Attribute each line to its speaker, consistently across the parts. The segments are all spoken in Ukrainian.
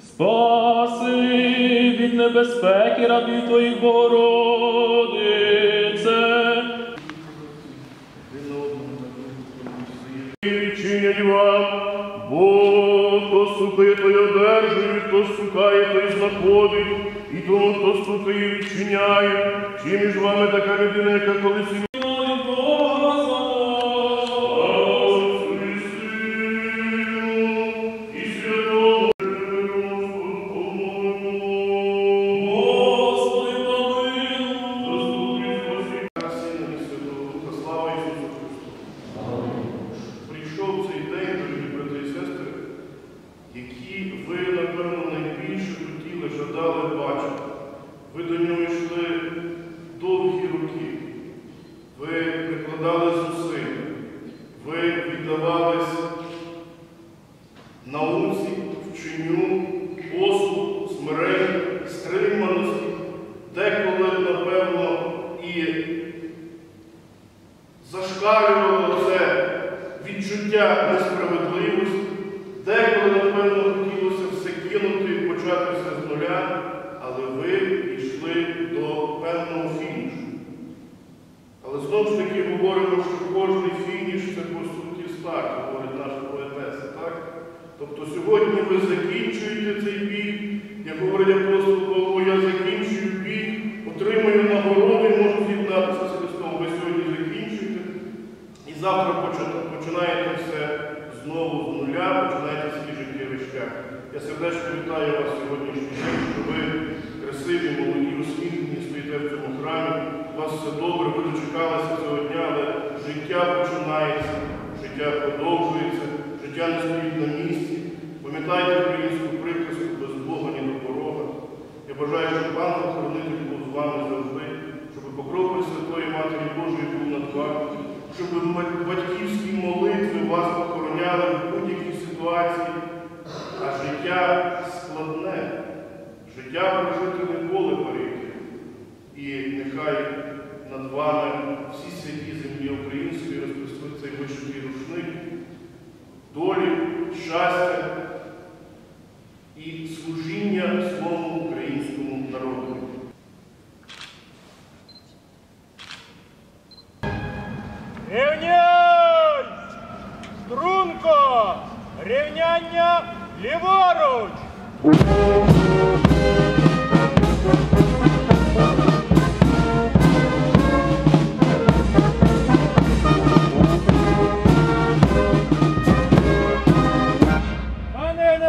Speaker 1: Спаси від небезпеки рабів Твоїх, Богородице.
Speaker 2: Чинять вам, Бог, хто стукає, той одержує, хто стукає, той знаходить, і тому, хто стукає, відчиняє. Чи між вами така людина, яка колись говоримо, що кожний фініш це по суті старт, говорить наша поетеса? Тобто сьогодні ви закінчуєте цей бій, як говорить апостол Павло, я закінчую бій, отримую нагороду і можу з'єднатися з Христом. Ви сьогодні закінчуєте. І завтра почи- починаєте все знову з нуля, починаєте свій життєвий шлях. Я сердечно вітаю вас сьогоднішній день, що ви красиві, молоді, усміхнені, стоїте в цьому храмі. У вас все добре, ви дочекалися цього дня, але життя починається, життя продовжується, життя не стоїть на місці. Пам'ятайте українську приказку без Бога ні до порога. Я бажаю, щоб ангел хоронитель був з вами завжди, щоб покров Пресвятої Матері Божої був над вами, щоб батьківські молитви вас охороняли в будь-якій ситуації. А життя складне, життя прожити ніколи перейти. І нехай над вами всі святі землі розпустить цей вишитий рушник, долі, щастя і служіння своєму українському народу.
Speaker 3: Рівняй! Струнко! Рівняння ліворуч!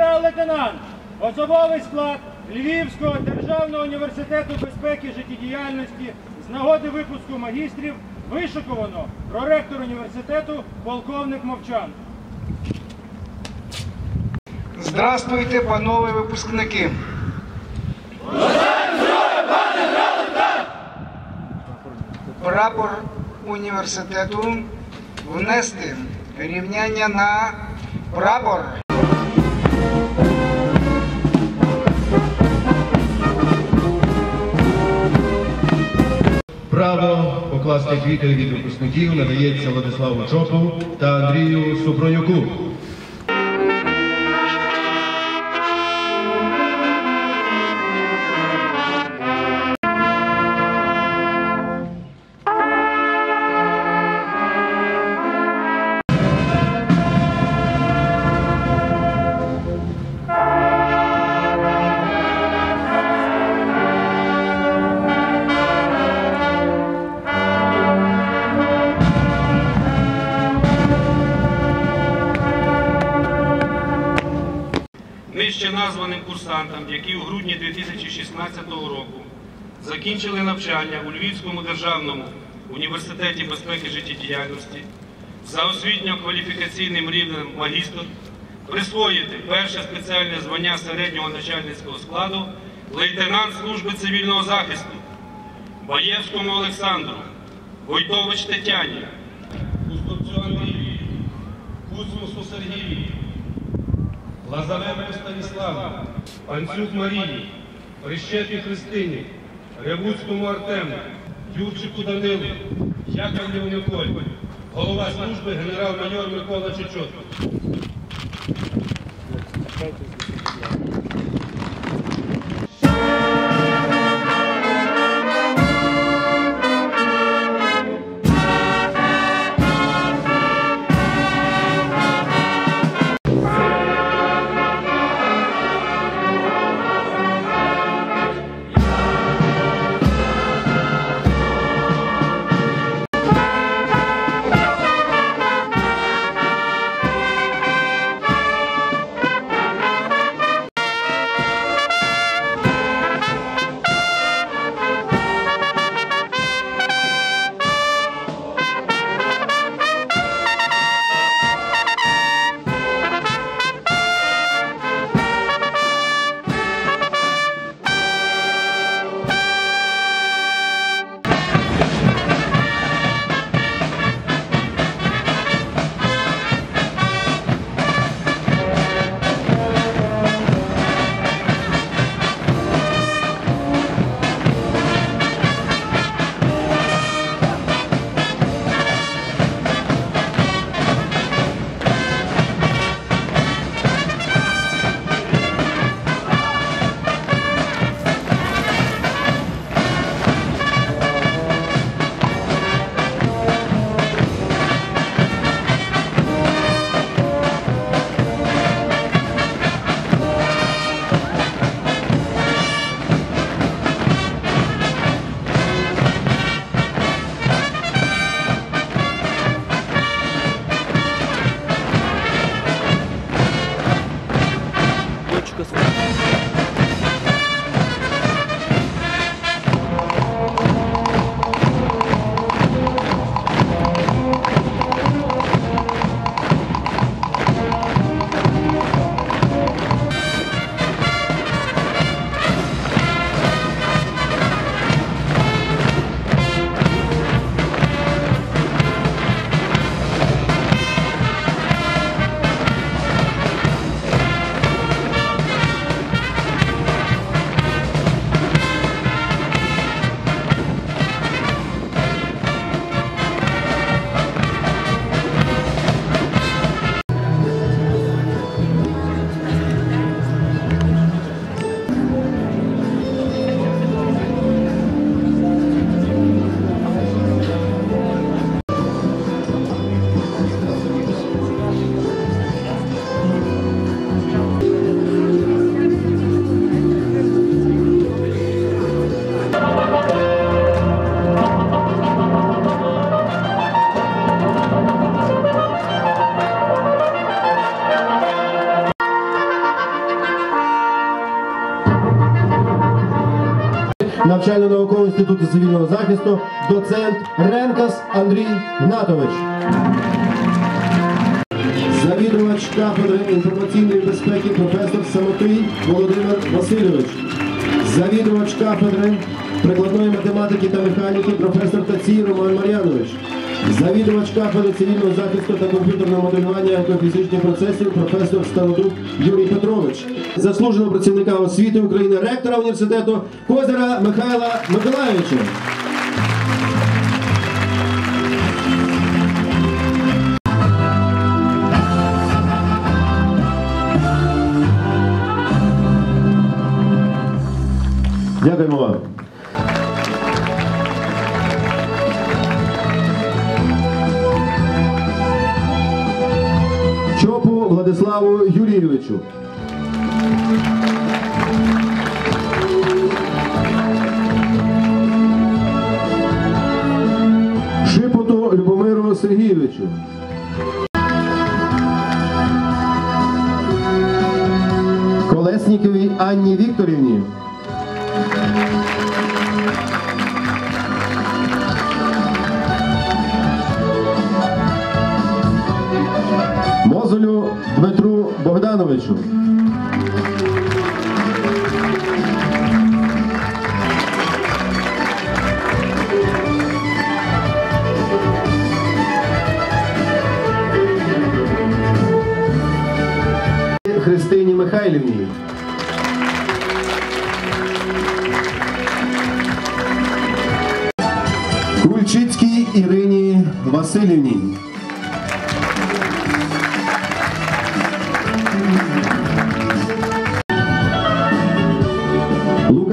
Speaker 3: Генерал-лейтенант, особовий склад Львівського державного університету безпеки життєдіяльності з нагоди випуску магістрів вишикувано проректор університету полковник Мовчан.
Speaker 4: Здравствуйте, панове випускники. Прапор університету внести рівняння на прапор.
Speaker 5: Покласти квіти від випускників надається Владиславу Чопову та Андрію Супронюку.
Speaker 6: Курсантам, які у грудні 2016 року закінчили навчання у Львівському державному університеті безпеки життєдіяльності за освітньо-кваліфікаційним рівнем магістр, присвоїти перше спеціальне звання середнього начальницького складу лейтенант служби цивільного захисту Баєвському Олександру, Войтович Тетяні, Кустовцю Андрію, Кузьмусу Сергію, Лазаренко Станіславу, Панцюк Марії, Прищепі Христині, Ревуцькому Артему, Юрчику Данилу, Яковлеву Миколі, голова служби генерал-майор Микола Чечотко.
Speaker 5: Інституту цивільного захисту, доцент Ренкас Андрій Гнатович. Завідувач кафедри інформаційної безпеки професор Самотий Володимир Васильович. Завідувач кафедри прикладної математики та механіки професор Тацій Роман Мар'янович. Завідувач кафедри цивільного захисту та комп'ютерного моделювання автофізичних процесів професор Стародуб Юрій Петрович. Заслуженого працівника освіти України, ректора університету Козира Михайла Миколайовича. Дякуємо вам. Владиславу Юрійовичу. Богдановичу. Христині Михайлівні. Кульчицькій Ірині Васильівні.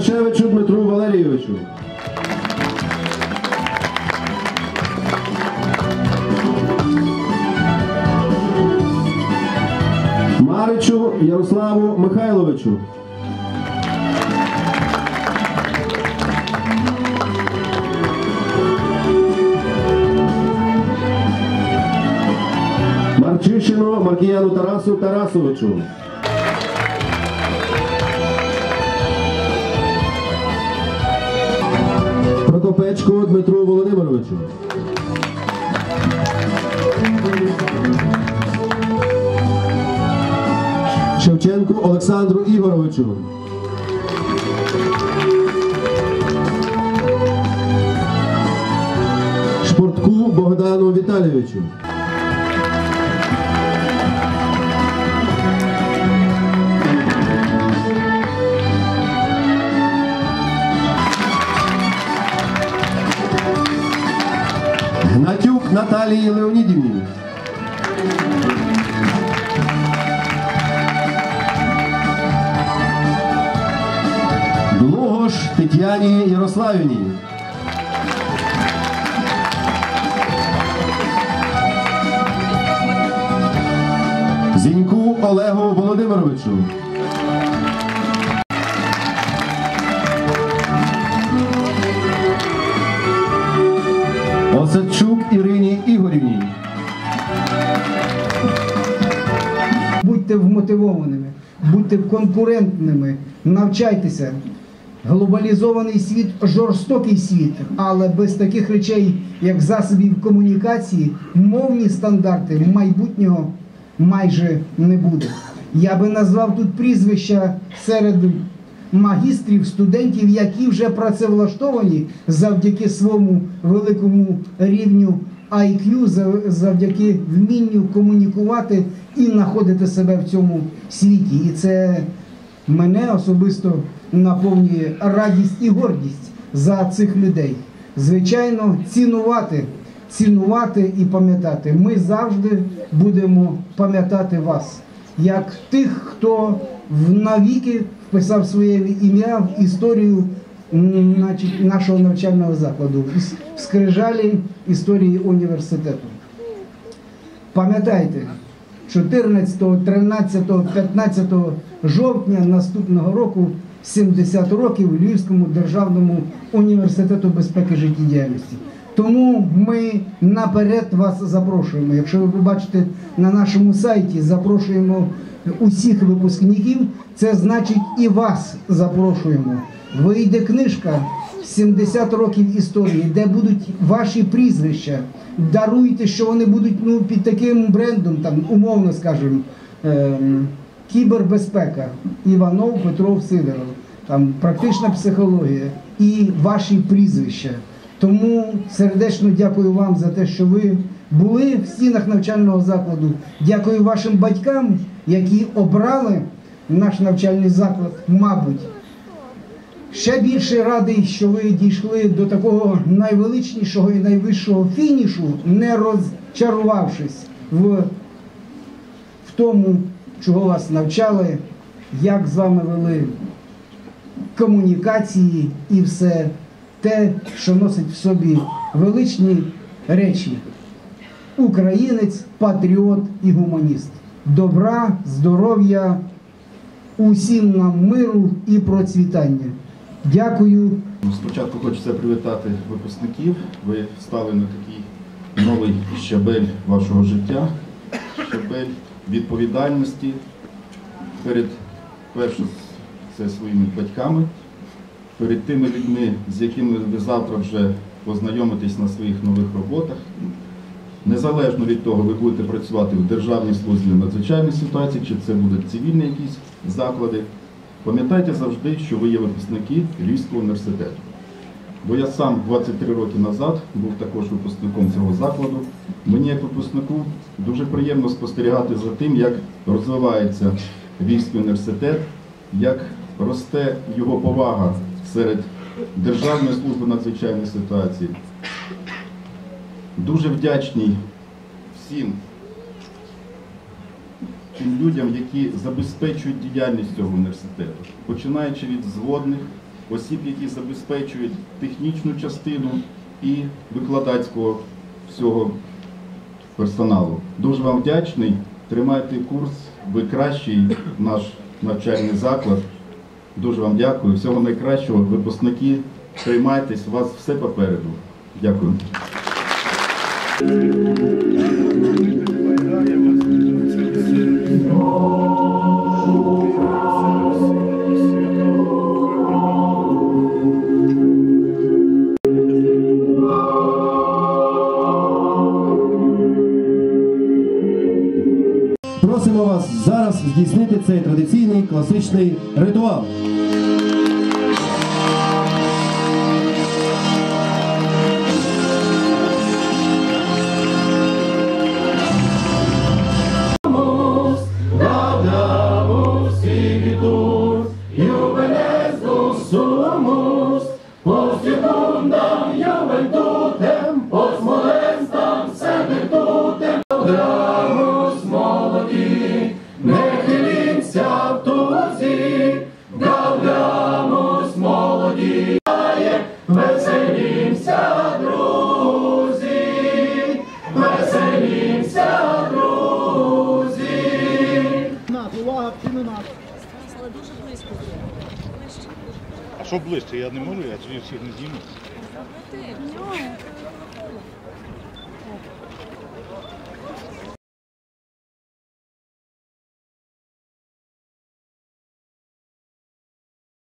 Speaker 5: Лукашевичу Дмитру Валерійовичу. Маричу Ярославу Михайловичу. Марчишину Маркіяну Тарасу Тарасовичу. Прокопечку Дмитру Володимировичу. Шевченку Олександру Ігоровичу. Шпортку Богдану Віталійовичу. Гнатюк Наталії Леонідівні. Длугош Тетяні Ярославівні. Зіньку Олегу Володимировичу.
Speaker 4: Будьте вмотивованими, будьте конкурентними, навчайтеся. Глобалізований світ жорстокий світ, але без таких речей, як засобів комунікації, мовні стандарти майбутнього майже не буде. Я би назвав тут прізвища серед магістрів, студентів, які вже працевлаштовані завдяки своєму великому рівню IQ, зав- завдяки вмінню комунікувати і знаходити себе в цьому світі. І це мене особисто наповнює радість і гордість за цих людей. Звичайно, цінувати, цінувати і пам'ятати. Ми завжди будемо пам'ятати вас, як тих, хто навіки вписав своє ім'я в історію нашого навчального закладу, в скрижалі історії університету. Пам'ятайте, 14, 13, 15 жовтня наступного року 70 років Львівському державному університету безпеки життєдіяльності. Тому ми наперед вас запрошуємо. Якщо ви побачите на нашому сайті, запрошуємо усіх випускників, це значить і вас запрошуємо. Вийде книжка 70 років історії, де будуть ваші прізвища. Даруйте, що вони будуть ну, під таким брендом, там, умовно скажемо, ем, кібербезпека. Іванов, Петров, Сидоров, там практична психологія і ваші прізвища. Тому сердечно дякую вам за те, що ви були в стінах навчального закладу. Дякую вашим батькам, які обрали наш навчальний заклад, мабуть. Ще більше радий, що ви дійшли до такого найвеличнішого і найвищого фінішу, не розчарувавшись в, в тому, чого вас навчали, як з вами вели комунікації і все те, що носить в собі величні речі. Українець, патріот і гуманіст. Добра, здоров'я, усім нам миру і процвітання. Дякую.
Speaker 7: Спочатку хочеться привітати випускників. Ви стали на такий новий щабель вашого життя, щабель відповідальності перед перше це своїми батьками, перед тими людьми, з якими ви завтра вже познайомитесь на своїх нових роботах. Незалежно від того, ви будете працювати в державній службі надзвичайної ситуації, чи це будуть цивільні якісь заклади. Пам'ятайте завжди, що ви є випускники Львівського університету. Бо я сам 23 роки назад був також випускником цього закладу. Мені як випускнику дуже приємно спостерігати за тим, як розвивається Львівський університет, як росте його повага серед Державної служби надзвичайної ситуації. Дуже вдячний всім тим людям, які забезпечують діяльність цього університету, починаючи від зводних осіб, які забезпечують технічну частину і викладацького всього персоналу. Дуже вам вдячний. Тримайте курс, ви кращий наш навчальний заклад. Дуже вам дякую. Всього найкращого. Випускники, тримайтесь, у вас все попереду. Дякую.
Speaker 5: Цей традиційний класичний ритуал.
Speaker 8: Що ближче? Я не можу, я всіх не зніму.